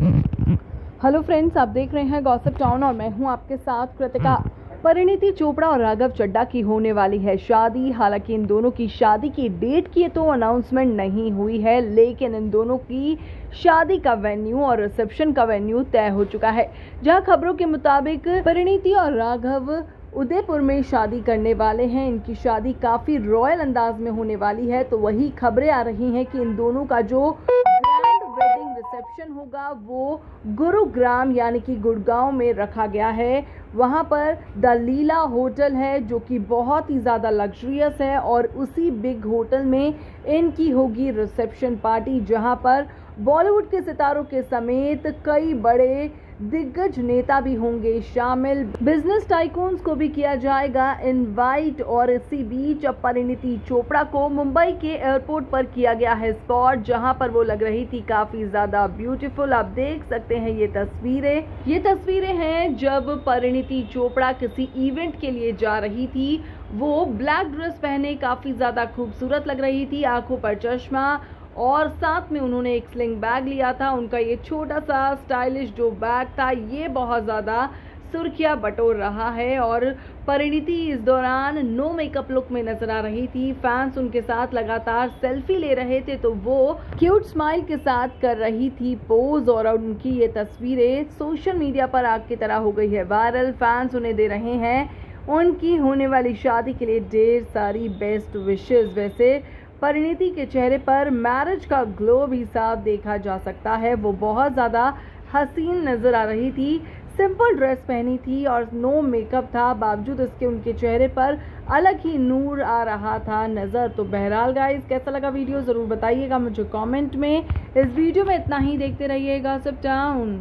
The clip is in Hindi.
हेलो फ्रेंड्स आप देख रहे हैं गॉसिप टाउन और मैं हूँ आपके साथ कृतिका। परिणीति चोपड़ा और राघव चड्डा की होने वाली है शादी। हालाँकि इन दोनों की शादी की डेट की तो अनाउंसमेंट नहीं हुई है, लेकिन इन दोनों की शादी का वेन्यू और रिसेप्शन का वेन्यू तय हो चुका है। जहाँ खबरों के मुताबिक परिणीति और राघव उदयपुर में शादी करने वाले हैं। इनकी शादी काफ़ी रॉयल अंदाज में होने वाली है तो वही खबरें आ रही हैं कि इन दोनों का जो रिसेप्शन होगा, वो गुरुग्राम यानी कि गुड़गांव में रखा गया है। वहाँ पर द लीला होटल है, जो कि बहुत ही ज़्यादा लग्जरियस है और उसी बिग होटल में इनकी होगी रिसेप्शन पार्टी जहाँ पर बॉलीवुड के सितारों के समेत कई बड़े दिग्गज नेता भी होंगे शामिल। बिज़नेस टाइकून्स को भी किया जाएगा इनवाइट और इसी बीच अब परिणीति चोपड़ा को मुंबई के एयरपोर्ट पर किया गया है स्पॉट जहाँ पर वो लग रही थी काफ़ी ज़्यादा ब्यूटीफुल आप देख सकते हैं ये तस्वीरें। ये तस्वीरें हैं जब परिणीति चोपड़ा किसी इवेंट के लिए जा रही थी। वो ब्लैक ड्रेस पहने काफ़ी ज़्यादा खूबसूरत लग रही थी, आँखों पर चश्मा और साथ में उन्होंने एक स्लिंग बैग लिया था। उनका ये छोटा सा स्टाइलिश जो बैग था, ये बहुत ज़्यादा सुर्खियाँ बटोर रहा है और परिणीति इस दौरान नो मेकअप लुक में नज़र आ रही थी। फैंस उनके साथ लगातार सेल्फी ले रहे थे तो वो क्यूट स्माइल के साथ कर रही थी पोज और उनकी ये तस्वीरें सोशल मीडिया पर आग की तरह हो गई है। वायरल फैंस उन्हें दे रहे हैं, उनकी होने वाली शादी के लिए ढेर सारी बेस्ट विशेष वैसे परिणीति के चेहरे पर मैरिज का ग्लो भी साफ़ देखा जा सकता है। वो बहुत ज़्यादा हसीन नज़र आ रही थी। सिंपल ड्रेस पहनी थी और नो मेकअप था। बावजूद इसके उनके चेहरे पर अलग ही नूर आ रहा था नज़र। तो बहरहाल गाइस कैसा लगा वीडियो? ज़रूर बताइएगा मुझे कमेंट में। इस वीडियो में इतना ही। देखते रहिएगा सब टाउन